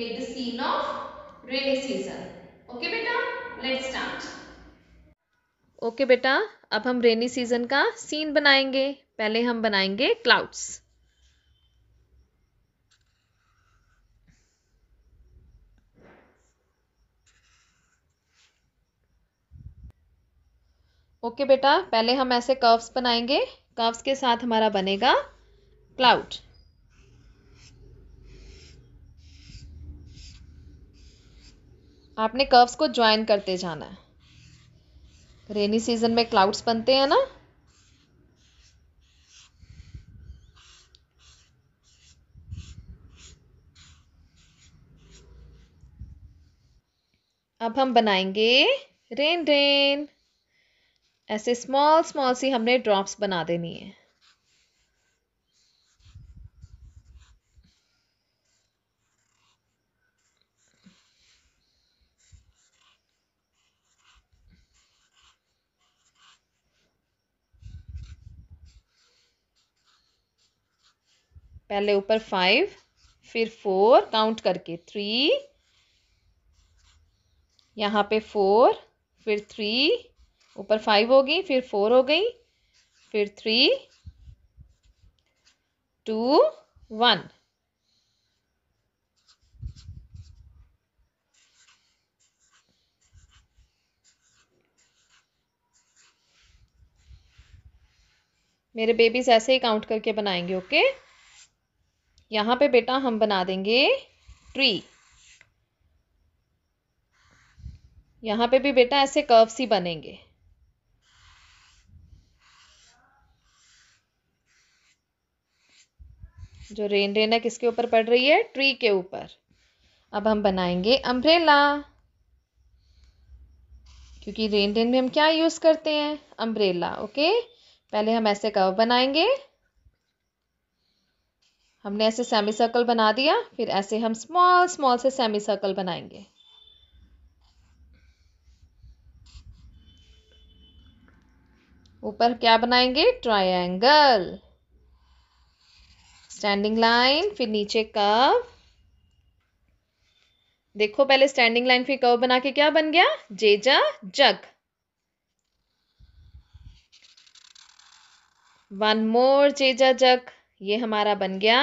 create the scene of rainy season. Okay beta, let's start. Okay okay बेटा अब हम rainy season का scene बनाएँगे। पहले हम बनाएँगे क्लाउड्स ओके okay बेटा पहले हम ऐसे कर्व्स बनाएँगे। कर्व्स के साथ हमारा बनेगा क्लाउड आपने कर्व्स को ज्वाइन करते जाना है। रेनी सीज़न में क्लाउड्स बनते हैं ना। अब हम बनाएँगे रेन रेन ऐसे स्मॉल स्मॉल सी हमने ड्रॉप्स बना देनी है। पहले ऊपर फाइव फिर फोर काउंट करके थ्री यहाँ पे फोर फिर थ्री ऊपर फाइव हो गई, फिर फोर हो गई, फिर थ्री टू वन मेरे बेबीज ऐसे ही काउंट करके बनाएँगे ओके okay? यहाँ पे बेटा हम बना देंगे ट्री यहाँ पे भी बेटा ऐसे कर्व्स ही बनेंगे. जो रेन रेन है किसके ऊपर पड़ रही है? ट्री के ऊपर. अब हम बनाएँगे अम्ब्रेला क्योंकि रेन रेन में हम क्या यूज़ करते हैं? अम्ब्रेला ओके पहले हम ऐसे कर्व बनाएँगे. हमने ऐसे सेमी सर्कल बना दिया, फिर ऐसे हम स्मॉल स्मॉल से सेमी सर्कल बनाएँगे। ऊपर क्या बनाएँगे? ट्रायंगल स्टैंडिंग लाइन फिर नीचे कर्व देखो पहले स्टैंडिंग लाइन फिर कर्व बना के क्या बन गया? जेजा जग वन मोर जेजा जग ये हमारा बन गया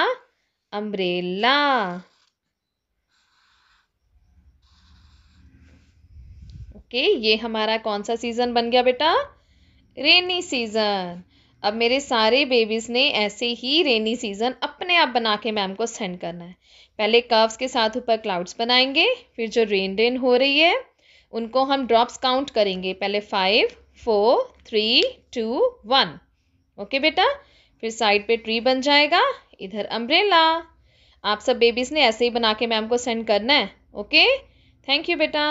अम्ब्रेला। ओके, ये हमारा कौन सा सीज़न बन गया बेटा? रेनी सीज़न अब मेरे सारे बेबीज ने ऐसे ही रेनी सीज़न अपने आप बना के मैम को सेंड करना है। पहले कर्व्स के साथ ऊपर क्लाउड्स बनाएँगे, फिर जो रेन रेन हो रही है, उनको हम ड्रॉप्स काउंट करेंगे। पहले five four three two one okay बेटा? फिर साइड पे ट्री बन जाएगा, इधर अम्ब्रेला आप सब बेबीज़ ने ऐसे ही बना के मैम को सेंड करना है ओके थैंक यू बेटा।